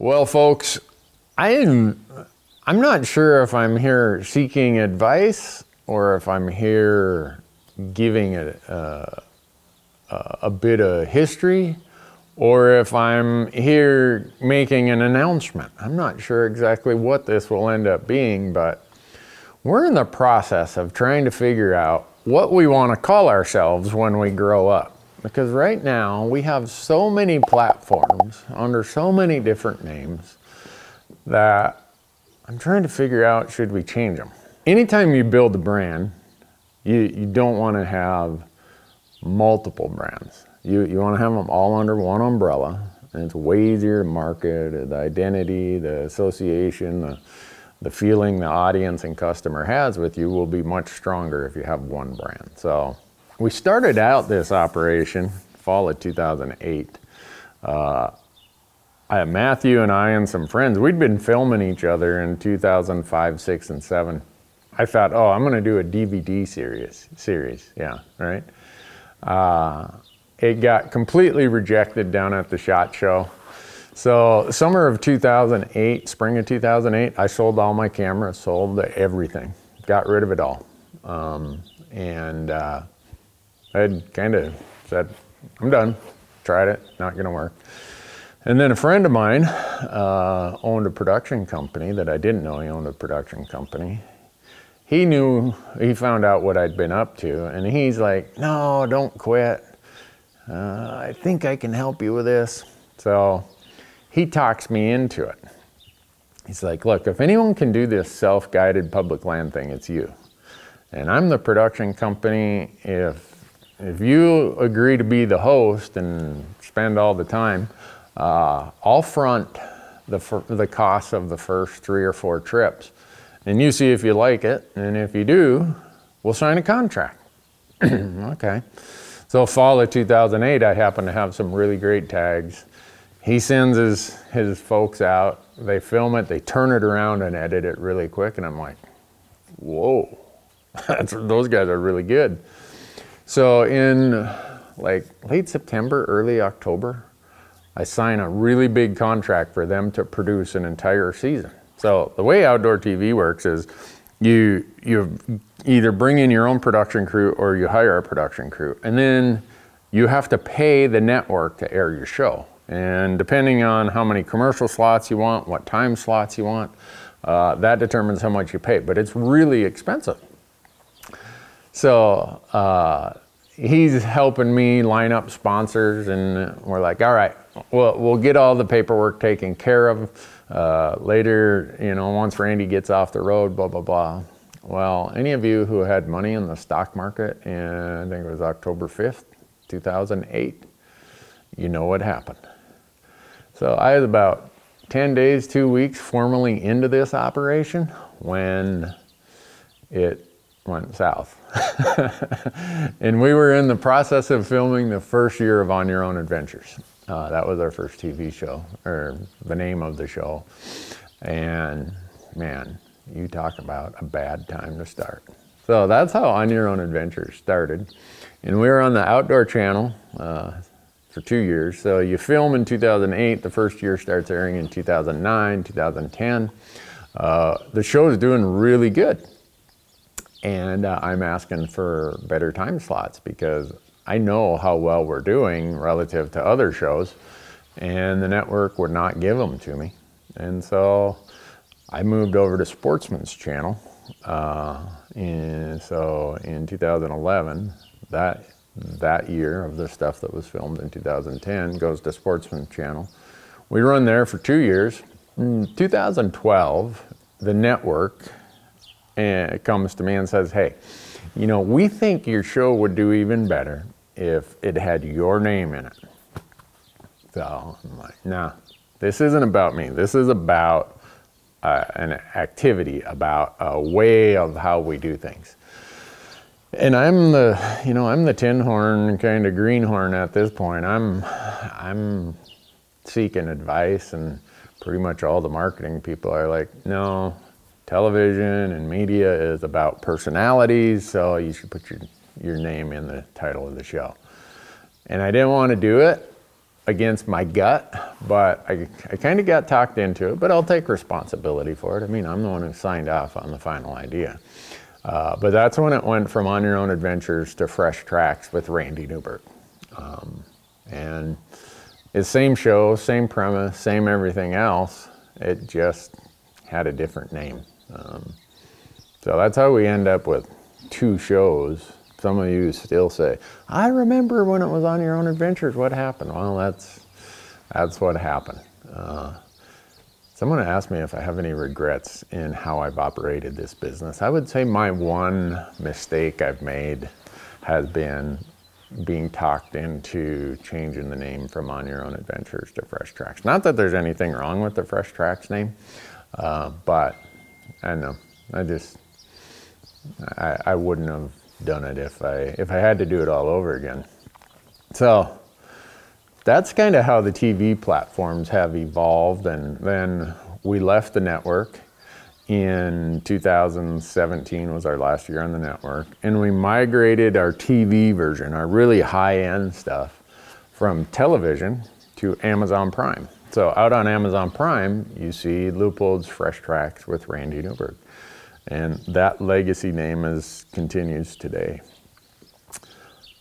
Well, folks, I'm I'm not sure if I'm here seeking advice or if I'm here giving a, uh, a, a bit of history or if I'm here making an announcement. I'm not sure exactly what this will end up being, but we're in the process of trying to figure out what we want to call ourselves when we grow up. Because right now we have so many platforms under so many different names that I'm trying to figure out should we change them. Anytime you build a brand, you, you don't want to have multiple brands. You, you want to have them all under one umbrella, and it's way easier to market. The identity, the association, the, the feeling the audience and customer has with you will be much stronger if you have one brand. So we started out this operation fall of 2008. Uh, I, Matthew and I and some friends, we'd been filming each other in 2005, 6, and 7. I thought, oh, I'm going to do a DVD series. Series, yeah, right? Uh, it got completely rejected down at the SHOT Show. So summer of 2008, spring of 2008, I sold all my cameras, sold everything, got rid of it all. Um, and uh, I kind of said, I'm done. Tried it, not going to work. And then a friend of mine uh, owned a production company that I didn't know he owned a production company. He knew, he found out what I'd been up to, and he's like, No, don't quit. Uh, I think I can help you with this. So he talks me into it. He's like, Look, if anyone can do this self guided public land thing, it's you. And I'm the production company. If if you agree to be the host and spend all the time, uh, I'll front the, the cost of the first three or four trips. And you see if you like it. And if you do, we'll sign a contract. okay. So fall of 2008, I happen to have some really great tags. He sends his, his folks out. They film it. They turn it around and edit it really quick. And I'm like, whoa, those guys are really good. So in like late September, early October, I sign a really big contract for them to produce an entire season. So the way outdoor TV works is you you either bring in your own production crew or you hire a production crew, and then you have to pay the network to air your show. And depending on how many commercial slots you want, what time slots you want, uh, that determines how much you pay. But it's really expensive. So uh, he's helping me line up sponsors, and we're like, all right, well, we'll get all the paperwork taken care of. Uh, later, you know, once Randy gets off the road, blah, blah, blah. Well, any of you who had money in the stock market, and I think it was October 5th, 2008, you know what happened. So I was about 10 days, two weeks formally into this operation when it went south. and we were in the process of filming the first year of On Your Own Adventures. Uh, that was our first TV show, or the name of the show. And man, you talk about a bad time to start. So that's how On Your Own Adventures started. And we were on the Outdoor Channel uh, for two years. So you film in 2008, the first year starts airing in 2009, 2010. Uh, the show is doing really good and uh, I'm asking for better time slots because I know how well we're doing relative to other shows, and the network would not give them to me. And so I moved over to Sportsman's Channel. Uh, and so in 2011, that that year of the stuff that was filmed in 2010 goes to Sportsman's Channel. We run there for two years. In 2012, the network and comes to me and says, hey, you know, we think your show would do even better if it had your name in it. So I'm like, nah, this isn't about me. This is about uh, an activity, about a way of how we do things. And I'm the, you know, I'm the tin horn kind of greenhorn at this point. I'm, I'm seeking advice, and pretty much all the marketing people are like, no, television and media is about personalities, so you should put your, your name in the title of the show. And I didn't want to do it, against my gut, but I, I kind of got talked into it, but I'll take responsibility for it. I mean, I'm the one who signed off on the final idea. Uh, but that's when it went from On Your Own Adventures to Fresh Tracks with Randy Newberg. Um, and it's same show, same premise, same everything else. It just had a different name. Um, so that's how we end up with two shows. Some of you still say, I remember when it was on your own adventures, what happened? Well, that's, that's what happened. Uh, someone asked me if I have any regrets in how I've operated this business. I would say my one mistake I've made has been being talked into changing the name from On Your Own Adventures to Fresh Tracks. Not that there's anything wrong with the Fresh Tracks name, uh, but I know I just I, I wouldn't have done it if I if I had to do it all over again. So that's kind of how the TV platforms have evolved, and then we left the network in 2017 was our last year on the network and we migrated our TV version, our really high-end stuff from television to Amazon Prime. So out on Amazon Prime, you see Leupold's Fresh Tracks with Randy Newberg. And that legacy name is, continues today.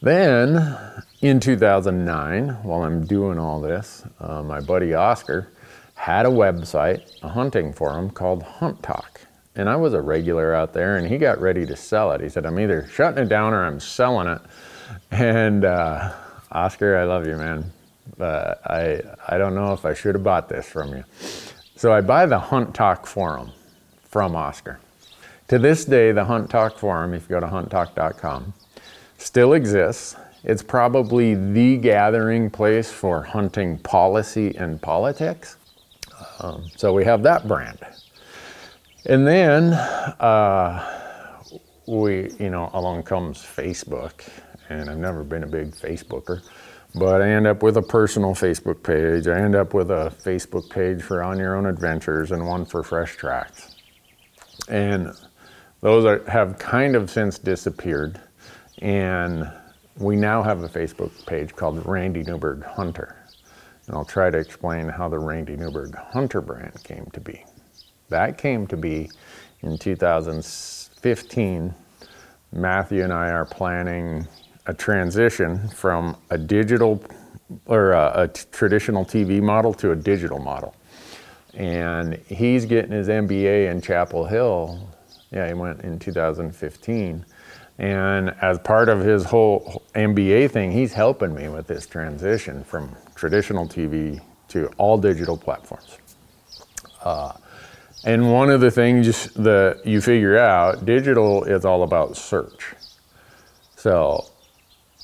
Then in 2009, while I'm doing all this, uh, my buddy Oscar had a website, a hunting forum called Hunt Talk. And I was a regular out there and he got ready to sell it. He said, I'm either shutting it down or I'm selling it. And uh, Oscar, I love you, man. But I, I don't know if I should have bought this from you. So I buy the Hunt Talk forum from Oscar. To this day, the Hunt Talk forum, if you go to hunttalk.com, still exists. It's probably the gathering place for hunting policy and politics. Um, so we have that brand. And then uh, we, you know, along comes Facebook, and I've never been a big Facebooker, but I end up with a personal Facebook page. I end up with a Facebook page for On Your Own Adventures and one for Fresh Tracks. And those are, have kind of since disappeared. And we now have a Facebook page called Randy Newberg Hunter. And I'll try to explain how the Randy Newberg Hunter brand came to be. That came to be in 2015. Matthew and I are planning a transition from a digital or a, a traditional TV model to a digital model. And he's getting his MBA in Chapel Hill. Yeah, he went in 2015. And as part of his whole MBA thing, he's helping me with this transition from traditional TV to all digital platforms. Uh, and one of the things that you figure out, digital is all about search. So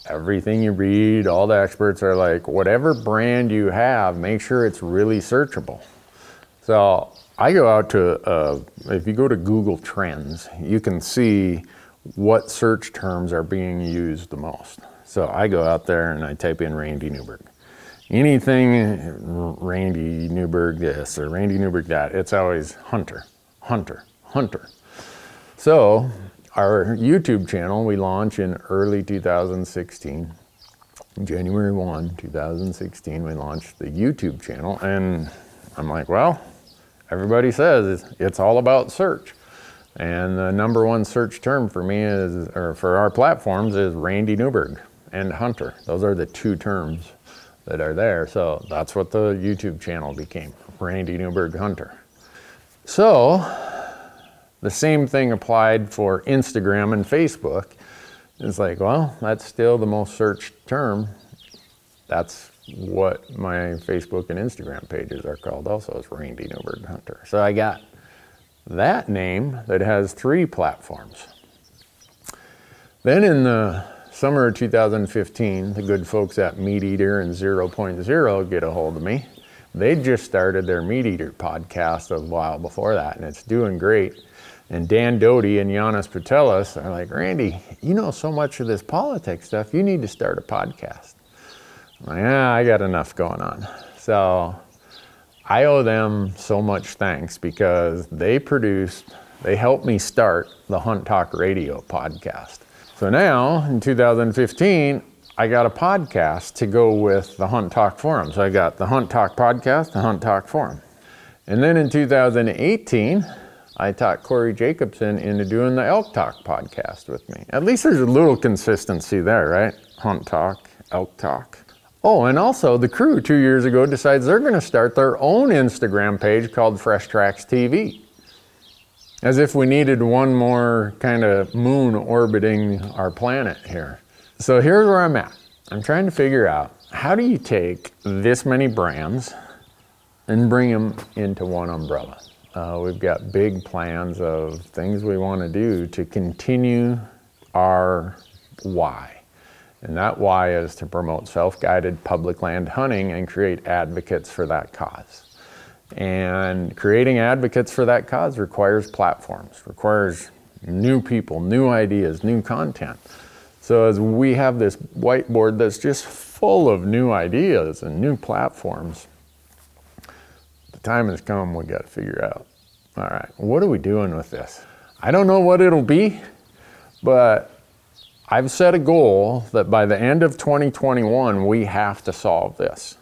everything you read, all the experts are like, whatever brand you have, make sure it's really searchable. So I go out to, uh, if you go to Google Trends, you can see what search terms are being used the most. So I go out there and I type in Randy Newberg. Anything Randy Newberg this or Randy Newberg that, it's always Hunter, Hunter, Hunter. So our YouTube channel we launch in early 2016. January 1, 2016, we launched the YouTube channel and I'm like, well, everybody says it's all about search. And the number one search term for me is, or for our platforms is Randy Newberg and Hunter. Those are the two terms that are there. So that's what the YouTube channel became, Randy Newberg Hunter. So the same thing applied for Instagram and Facebook. It's like, well, that's still the most searched term. That's what my Facebook and Instagram pages are called also is Randy Newberg Hunter. So I got that name that has three platforms. Then in the summer of 2015, the good folks at Meat Eater and 0.0 get a hold of me. They just started their Meat Eater podcast a while before that, and it's doing great. And Dan Doty and Janis Putelis are like, Randy, you know so much of this politics stuff, you need to start a podcast. I'm like, yeah, I got enough going on. So I owe them so much thanks because they produced, they helped me start the Hunt Talk Radio podcast. So now in 2015, I got a podcast to go with the Hunt Talk Forum. So I got the Hunt Talk podcast, the Hunt Talk Forum. And then in 2018, I talked Corey Jacobson into doing the Elk Talk podcast with me. At least there's a little consistency there, right? Hunt Talk, Elk Talk. Oh, and also the crew two years ago decides they're going to start their own Instagram page called Fresh Tracks TV. As if we needed one more kind of moon orbiting our planet here. So here's where I'm at. I'm trying to figure out how do you take this many brands and bring them into one umbrella? Uh, we've got big plans of things we want to do to continue our why. And that why is to promote self guided public land hunting and create advocates for that cause. And creating advocates for that cause requires platforms, requires new people, new ideas, new content. So as we have this whiteboard that's just full of new ideas and new platforms, time has come we got to figure out, all right, what are we doing with this? I don't know what it'll be, but I've set a goal that by the end of 2021, we have to solve this.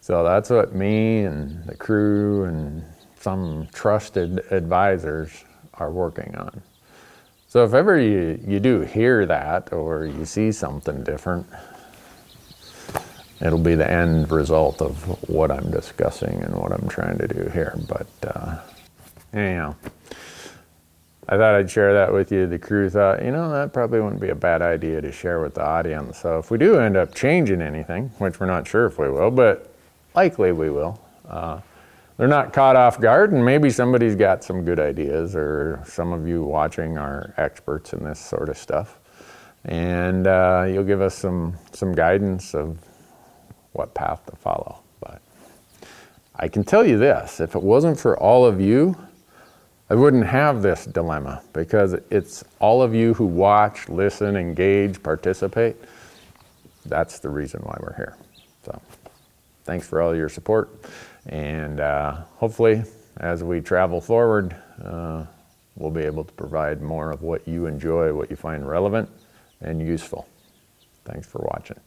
So that's what me and the crew and some trusted advisors are working on. So if ever you, you do hear that or you see something different, it'll be the end result of what I'm discussing and what I'm trying to do here. But uh, anyhow, I thought I'd share that with you. The crew thought, you know, that probably wouldn't be a bad idea to share with the audience. So if we do end up changing anything, which we're not sure if we will, but likely we will, uh, they're not caught off guard and maybe somebody's got some good ideas or some of you watching are experts in this sort of stuff and uh, you'll give us some some guidance of what path to follow but i can tell you this if it wasn't for all of you i wouldn't have this dilemma because it's all of you who watch listen engage participate that's the reason why we're here so thanks for all your support and uh, hopefully, as we travel forward, uh, we'll be able to provide more of what you enjoy, what you find relevant and useful. Thanks for watching.